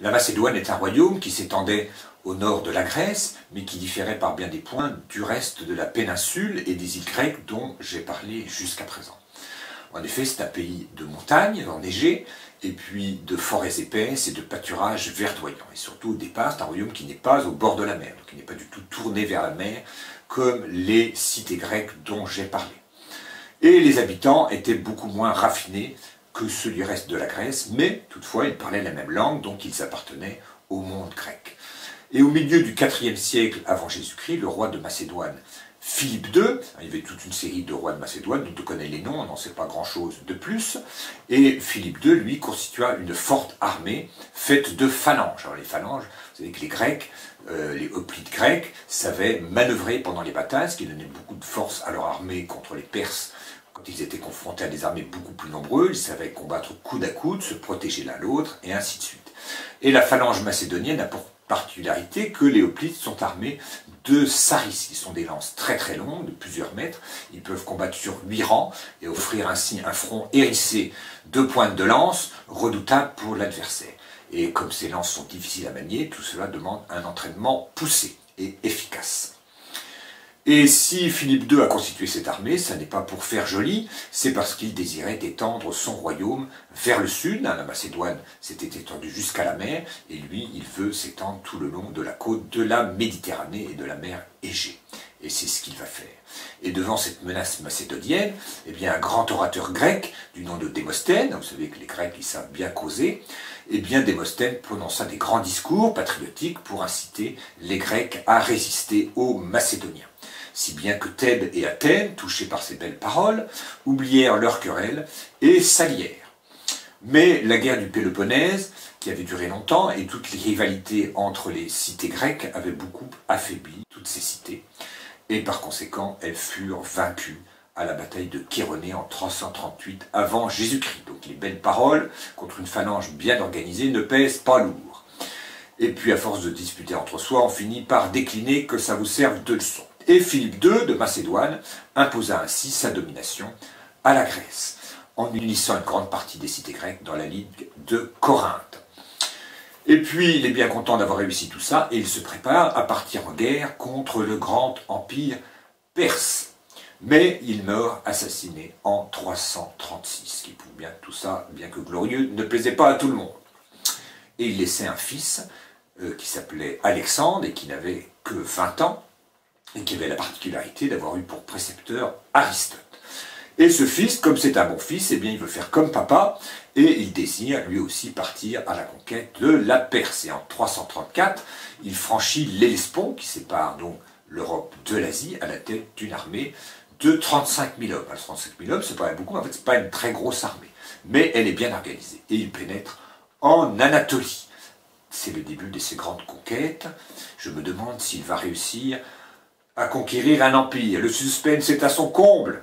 La Macédoine est un royaume qui s'étendait au nord de la Grèce, mais qui différait par bien des points du reste de la péninsule et des îles grecques dont j'ai parlé jusqu'à présent. En effet, c'est un pays de montagnes enneigées, et puis de forêts épaisses et de pâturages verdoyants. Et surtout, au départ, c'est un royaume qui n'est pas au bord de la mer, qui n'est pas du tout tourné vers la mer, comme les cités grecques dont j'ai parlé. Et les habitants étaient beaucoup moins raffinés que ceux du reste de la Grèce, mais toutefois, ils parlaient la même langue, donc ils appartenaient au monde grec. Et au milieu du IVe siècle avant Jésus-Christ, le roi de Macédoine, Philippe II, il y avait toute une série de rois de Macédoine, dont on connaît les noms, on n'en sait pas grand-chose de plus, et Philippe II, lui, constitua une forte armée faite de phalanges. Alors les phalanges, vous savez que les Grecs, euh, les hoplites grecs, savaient manœuvrer pendant les batailles, ce qui donnait beaucoup de force à leur armée contre les Perses quand ils étaient confrontés à des armées beaucoup plus nombreuses, ils savaient combattre coude à coude, se protéger l'un l'autre, et ainsi de suite. Et la phalange macédonienne a pour particularité que les hoplites sont armés de saris, qui sont des lances très très longues, de plusieurs mètres. Ils peuvent combattre sur huit rangs et offrir ainsi un front hérissé de pointes de lance, redoutable pour l'adversaire. Et comme ces lances sont difficiles à manier, tout cela demande un entraînement poussé et efficace. Et si Philippe II a constitué cette armée, ça n'est pas pour faire joli, c'est parce qu'il désirait étendre son royaume vers le sud. La Macédoine s'était étendue jusqu'à la mer, et lui, il veut s'étendre tout le long de la côte de la Méditerranée et de la mer Égée. Et c'est ce qu'il va faire. Et devant cette menace macédonienne, eh bien, un grand orateur grec du nom de Démosthène, vous savez que les Grecs, ils savent bien causer, eh bien, Démosthène prononça des grands discours patriotiques pour inciter les Grecs à résister aux Macédoniens si bien que Thèbes et Athènes, touchés par ces belles paroles, oublièrent leur querelle et s'allièrent. Mais la guerre du Péloponnèse, qui avait duré longtemps, et toutes les rivalités entre les cités grecques avaient beaucoup affaibli toutes ces cités, et par conséquent elles furent vaincues à la bataille de Chéronée en 338 avant Jésus-Christ. Donc les belles paroles contre une phalange bien organisée ne pèsent pas lourd. Et puis à force de disputer entre soi, on finit par décliner que ça vous serve de leçon et Philippe II de Macédoine imposa ainsi sa domination à la Grèce, en unissant une grande partie des cités grecques dans la Ligue de Corinthe. Et puis, il est bien content d'avoir réussi tout ça, et il se prépare à partir en guerre contre le grand empire perse. Mais il meurt assassiné en 336, ce qui prouve bien que tout ça, bien que glorieux, ne plaisait pas à tout le monde. Et il laissait un fils euh, qui s'appelait Alexandre et qui n'avait que 20 ans, et qui avait la particularité d'avoir eu pour précepteur Aristote. Et ce fils, comme c'est un bon fils, eh bien, il veut faire comme papa, et il désire lui aussi partir à la conquête de la Perse. Et en 334, il franchit l'Hellespont, qui sépare donc l'Europe de l'Asie, à la tête d'une armée de 35 000 hommes. Alors 35 000 hommes, c'est pas beaucoup, en fait, c'est pas une très grosse armée. Mais elle est bien organisée. Et il pénètre en Anatolie. C'est le début de ses grandes conquêtes. Je me demande s'il va réussir à conquérir un empire. Le suspense est à son comble.